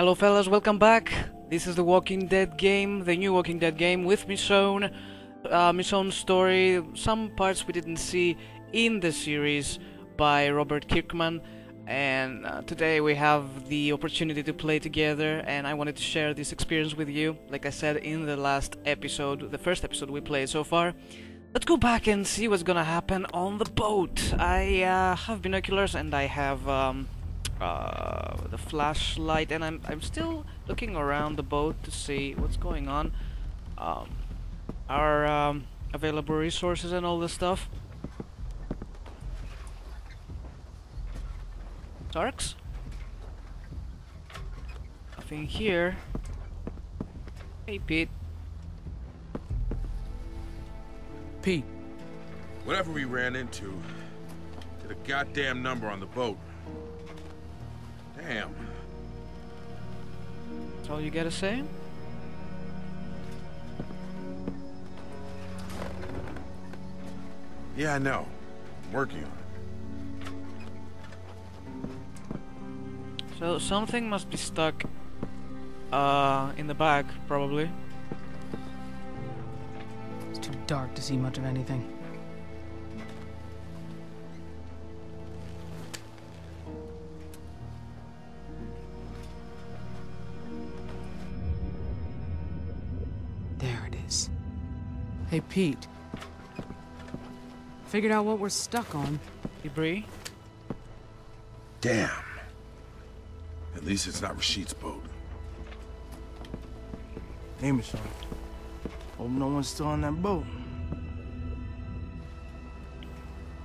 Hello fellas, welcome back. This is the Walking Dead game, the new Walking Dead game with Michonne. Uh, Michonne's story, some parts we didn't see in the series by Robert Kirkman. And uh, today we have the opportunity to play together, and I wanted to share this experience with you. Like I said in the last episode, the first episode we played so far. Let's go back and see what's gonna happen on the boat. I uh, have binoculars and I have um, uh, the flashlight, and I'm I'm still looking around the boat to see what's going on. Um, our um, available resources and all this stuff. Darks? Nothing here. Hey, Pete. Pete, Whatever we ran into, did a goddamn number on the boat. Damn. That's all you gotta say? Yeah, I know. I'm working on it. So something must be stuck uh, in the back, probably. it's too dark to see much of anything. Hey, Pete. Figured out what we're stuck on. Debris. Damn. At least it's not Rashid's boat. Hey, Michonne. Hope no one's still on that boat.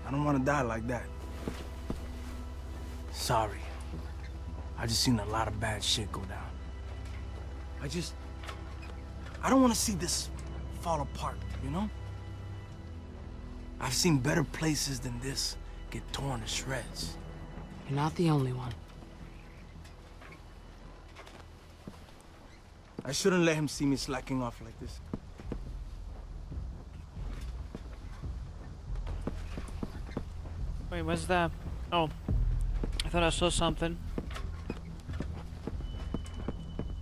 I don't want to die like that. Sorry. I just seen a lot of bad shit go down. I just... I don't want to see this fall apart, you know? I've seen better places than this get torn to shreds. You're not the only one. I shouldn't let him see me slacking off like this. Wait, what's that? Oh, I thought I saw something.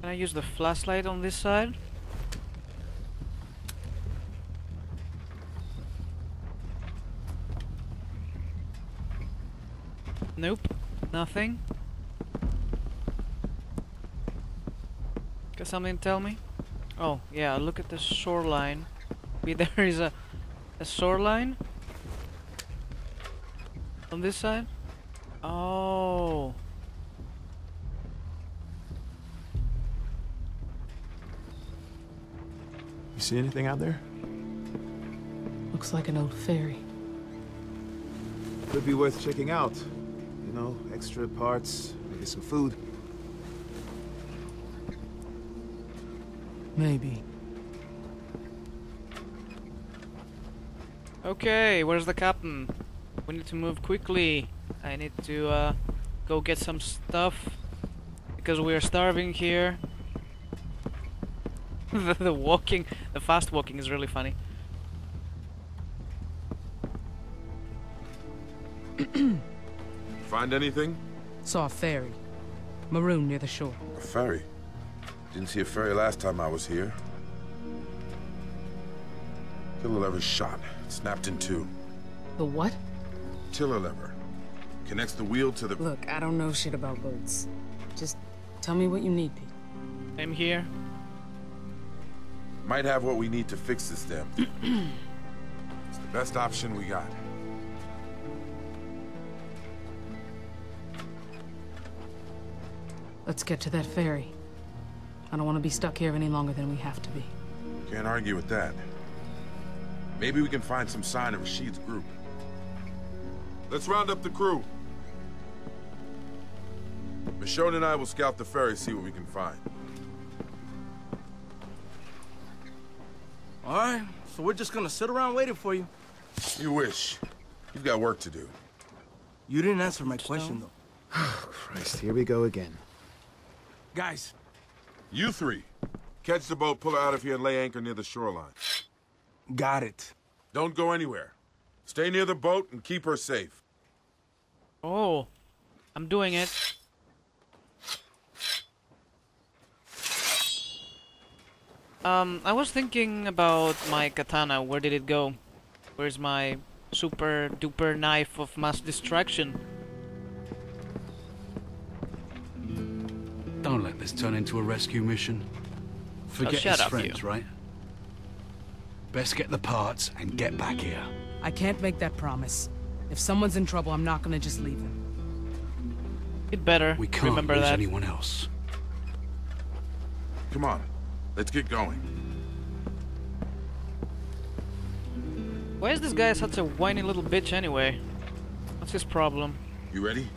Can I use the flashlight on this side? Nope, nothing. Got something to tell me? Oh, yeah, look at the shoreline. Maybe there is a, a shoreline? On this side? Oh. You see anything out there? Looks like an old ferry. Could be worth checking out. You know, extra parts, maybe some food. Maybe. Okay, where's the captain? We need to move quickly. I need to uh, go get some stuff because we are starving here. the, the walking, the fast walking is really funny. Find anything? Saw a ferry. Maroon near the shore. A ferry. Didn't see a ferry last time I was here. Tiller lever shot. Snapped in two. The what? Tiller lever. Connects the wheel to the... Look, I don't know shit about boats. Just tell me what you need, Pete. I'm here. Might have what we need to fix this damn thing. it's the best option we got. Let's get to that ferry. I don't want to be stuck here any longer than we have to be. Can't argue with that. Maybe we can find some sign of Rashid's group. Let's round up the crew. Michonne and I will scout the ferry, see what we can find. All right, so we're just gonna sit around waiting for you. You wish. You've got work to do. You didn't answer my question, though. Christ, here we go again. Guys. You three. Catch the boat, pull her out of here, and lay anchor near the shoreline. Got it. Don't go anywhere. Stay near the boat and keep her safe. Oh. I'm doing it. Um, I was thinking about my katana. Where did it go? Where's my super duper knife of mass destruction? Turn into a rescue mission. Forget shut his up, friends, you. right? Best get the parts and get back here. I can't make that promise. If someone's in trouble, I'm not gonna just leave him. It better. We can't Remember lose that. anyone else. Come on, let's get going. Why is this guy such a whiny little bitch anyway? What's his problem? You ready?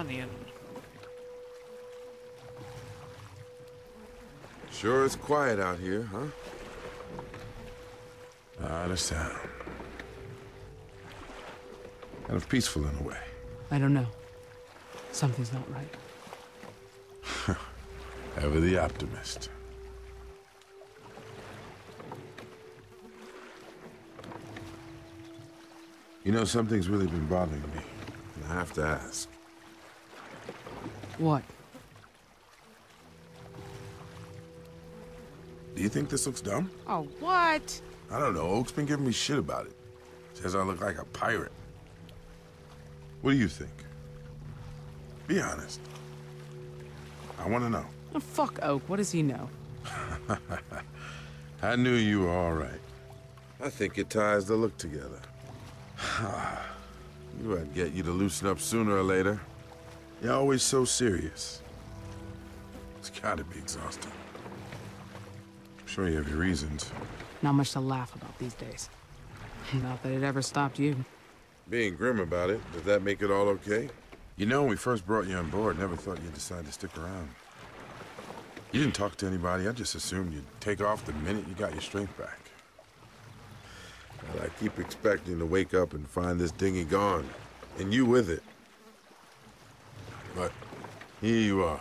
The companion. Sure it's quiet out here, huh? Not a sound. Kind of peaceful in a way. I don't know. Something's not right. Ever the optimist. You know, something's really been bothering me. And I have to ask. What? Do you think this looks dumb? Oh, what? I don't know. Oak's been giving me shit about it. Says I look like a pirate. What do you think? Be honest. I want to know. Oh, fuck Oak. What does he know? I knew you were all right. I think it ties the look together. Knew I'd get you to loosen up sooner or later. You're always so serious. It's gotta be exhausting. I'm sure you have your reasons. Not much to laugh about these days. Not that it ever stopped you. Being grim about it, does that make it all okay? You know, when we first brought you on board, never thought you'd decide to stick around. You didn't talk to anybody. I just assumed you'd take off the minute you got your strength back. Well, I keep expecting to wake up and find this dinghy gone, and you with it. But here you are.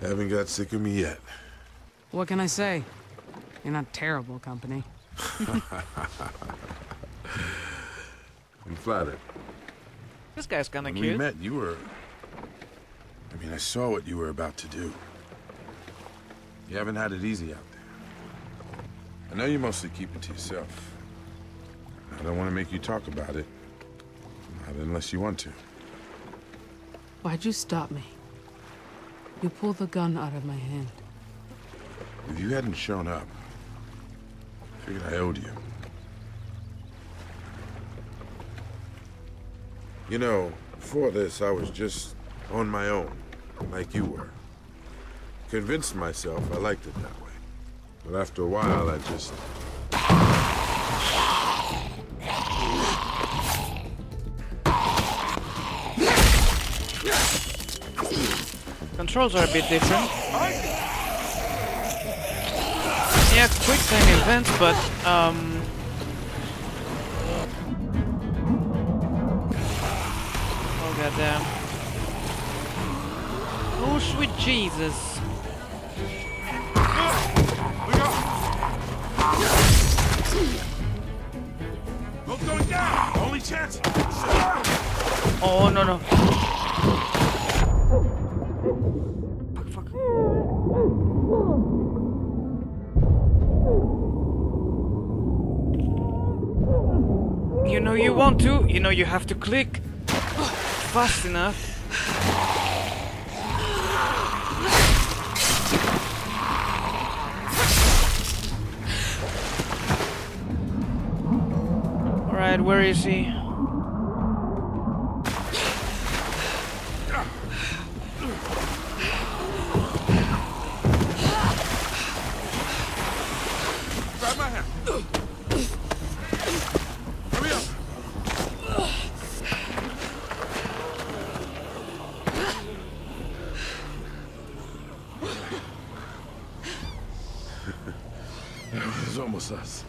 Haven't got sick of me yet. What can I say? You're not terrible company. I'm flattered. This guy's kinda When we met, you were... I mean, I saw what you were about to do. You haven't had it easy out there. I know you mostly keep it to yourself. I don't want to make you talk about it. Not unless you want to. Why'd you stop me? You pulled the gun out of my hand. If you hadn't shown up, I figured I owed you. You know, before this, I was just on my own, like you were. Convinced myself I liked it that way. But after a while, I just... Controls are a bit different. Yeah, quick time events, but um. Oh goddamn! Oh sweet Jesus! Going down! Only chance! Oh no no! Want to. You know you have to click oh, fast enough. Alright, where is he? Grab my hand! Hurry up! was almost us.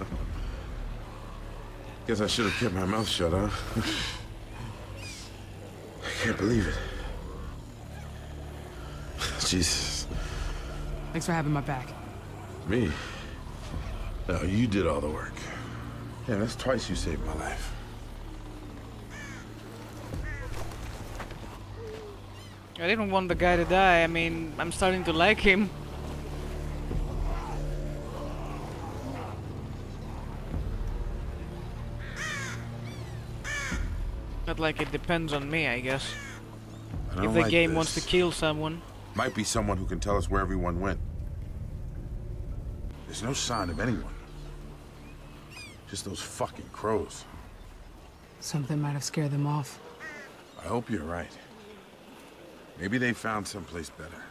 Guess I should have kept my mouth shut, huh? I can't believe it. Jesus. Thanks for having my back. Me? No, you did all the work. Yeah, that's twice you saved my life. I didn't want the guy to die. I mean, I'm starting to like him. Not like it depends on me, I guess. I don't If the like game wants to kill someone. Might be someone who can tell us where everyone went. There's no sign of anyone. Just those fucking crows. Something might have scared them off. I hope you're right. Maybe they found someplace better.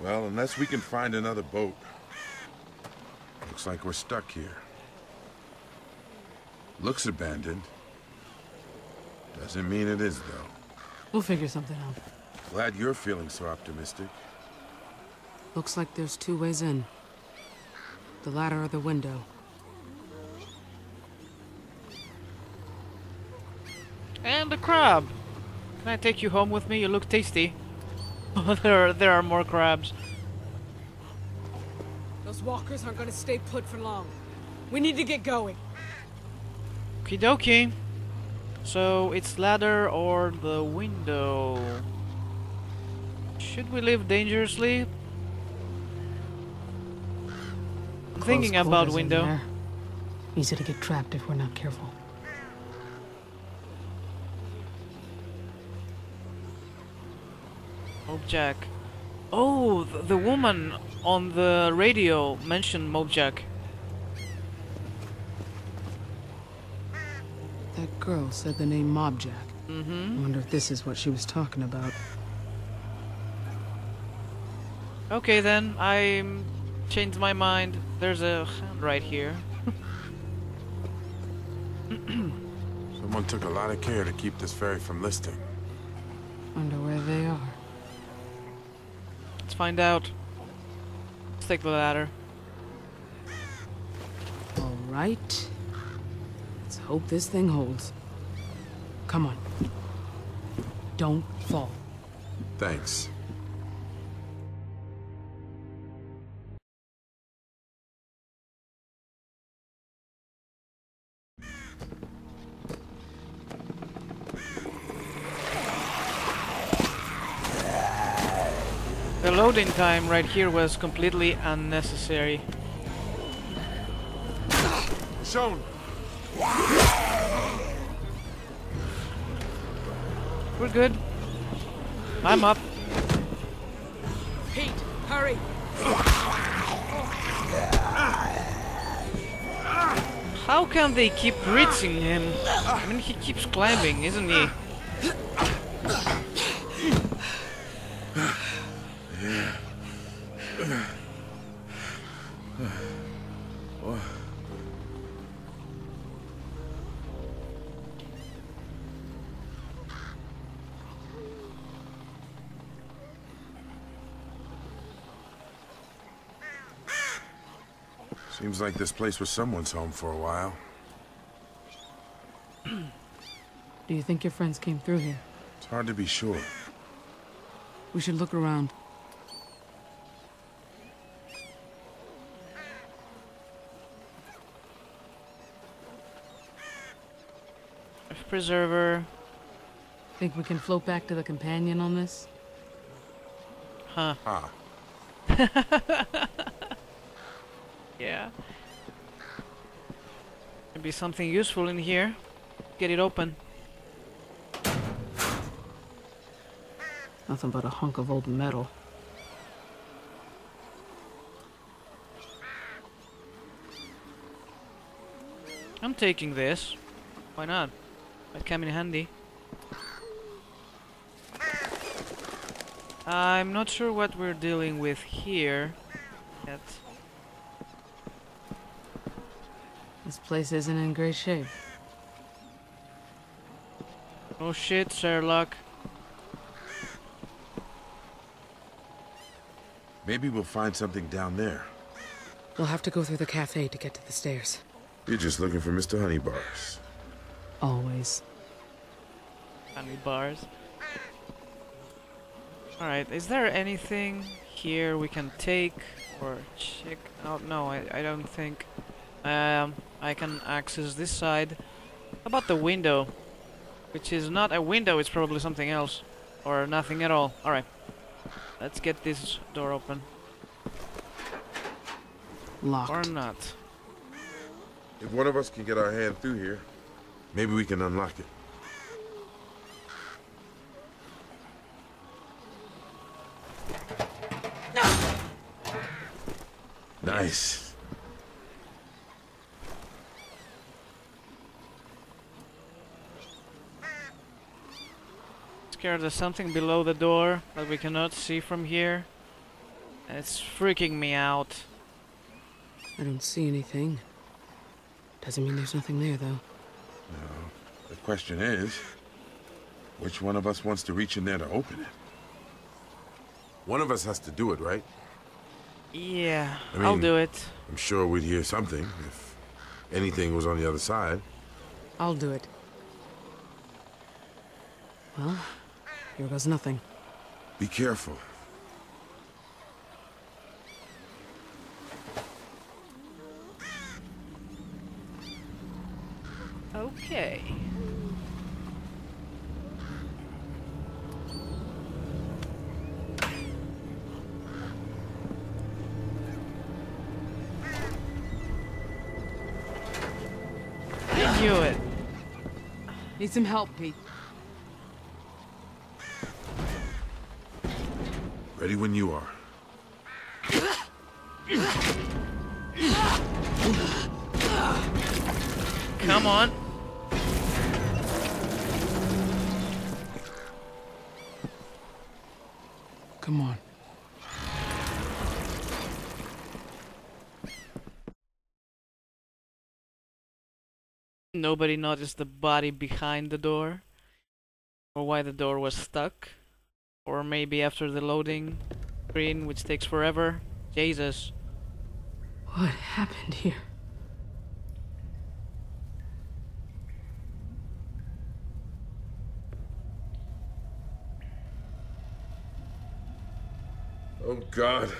Well, unless we can find another boat. Looks like we're stuck here. Looks abandoned. Doesn't mean it is, though. We'll figure something out. Glad you're feeling so optimistic. Looks like there's two ways in. The ladder or the window. And a crab! Can I take you home with me? You look tasty. Oh, there, are, there are more crabs. Those walkers aren't gonna stay put for long. We need to get going. Okie dokie. So it's ladder or the window. Should we live dangerously? I'm thinking about window. Easy to get trapped if we're not careful. Mobjack. Oh, th- the woman on the radio mentioned Mobjack. That girl said the name Mobjack. Mm-hmm. I wonder if this is what she was talking about. Okay then, I changed my mind. There's a hand right here. Someone took a lot of care to keep this ferry from listing. Wonder where they are. Let's find out. Let's take the ladder. All right. Let's hope this thing holds. Come on. Don't fall. Thanks. The loading time right here was completely unnecessary. Shown. We're good. I'm up. Pete, hurry! How can they keep reaching him? I mean, he keeps climbing, isn't he? Seems like this place was someone's home for a while. Do you think your friends came through here? It's hard to be sure. We should look around. Preserver. Think we can float back to the companion on this? Huh. Ah, Yeah. Maybe something useful in here. Get it open. Nothing but a hunk of old metal. I'm taking this. Why not? Might come in handy. I'm not sure what we're dealing with here yet. This place isn't in great shape. Oh shit, Sherlock. maybe we'll find something down there. We'll have to go through the cafe to get to the stairs. You're just looking for Mr. Honeybars. Always. Honeybars. Alright, is there anything here we can take or check out? No, I, I don't think. Um, I can access this side. How about the window? Which is not a window, it's probably something else. Or nothing at all. Alright. Let's get this door open. Locked. Or not. If one of us can get our hand through here, maybe we can unlock it. Nice. Scared there's something below the door that we cannot see from here. It's freaking me out. I don't see anything. Doesn't mean there's nothing there, though. No. The question is, which one of us wants to reach in there to open it? One of us has to do it, right? Yeah, I I'll do it. I'm sure we'd hear something if anything was on the other side. I'll do it. Well, here goes nothing. Be careful. Okay. I knew it. Need some help, Pete. Ready when you are. Come on. Come on. Nobody noticed the body behind the door. Or why the door was stuck. Or maybe after the loading screen, which takes forever. Jesus. What happened here? Oh, God.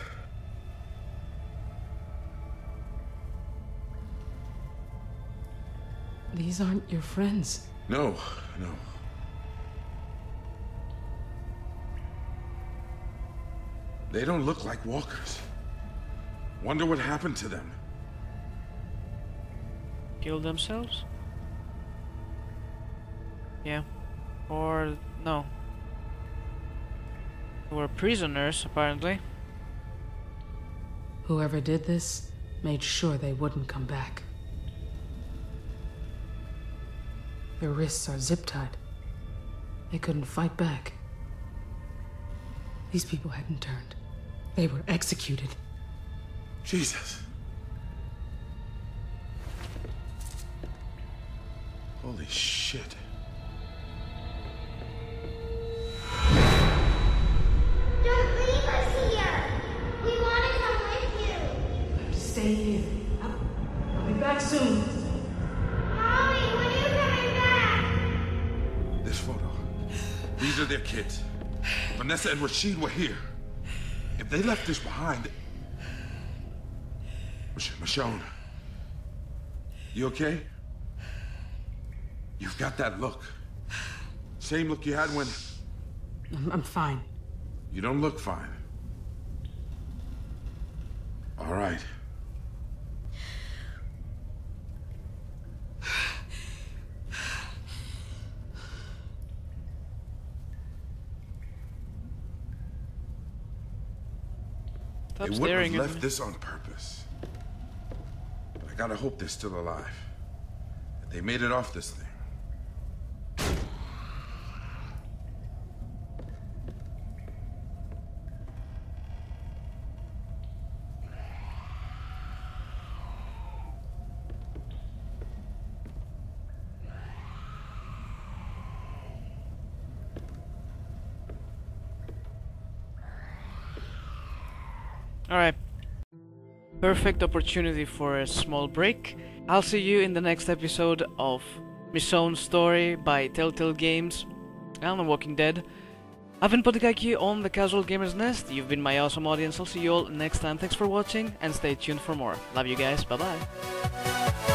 These aren't your friends. No, no. They don't look like walkers. Wonder what happened to them. Kill themselves? Yeah. Or no. They were prisoners, apparently. Whoever did this made sure they wouldn't come back. Their wrists are zip tied. They couldn't fight back. These people hadn't turned. They were executed. Jesus. Holy shit. Don't leave us here! We want to come with you! Stay here. I'll, I'll be back soon. Mommy, when are you coming back? This photo. These are their kids. Vanessa and Rashid were here. If they left this behind. Mich- Michonne. You okay? You've got that look. Same look you had when. I'm, I'm fine. You don't look fine. All right. Stop they wouldn't have left this on purpose. But I gotta hope they're still alive. That they made it off this thing. Alright. Perfect opportunity for a small break. I'll see you in the next episode of Michonne's Story by Telltale Games and The Walking Dead. I've been Pontikaki on the Casual Gamers Nest. You've been my awesome audience. I'll see you all next time. Thanks for watching and stay tuned for more. Love you guys. Bye bye.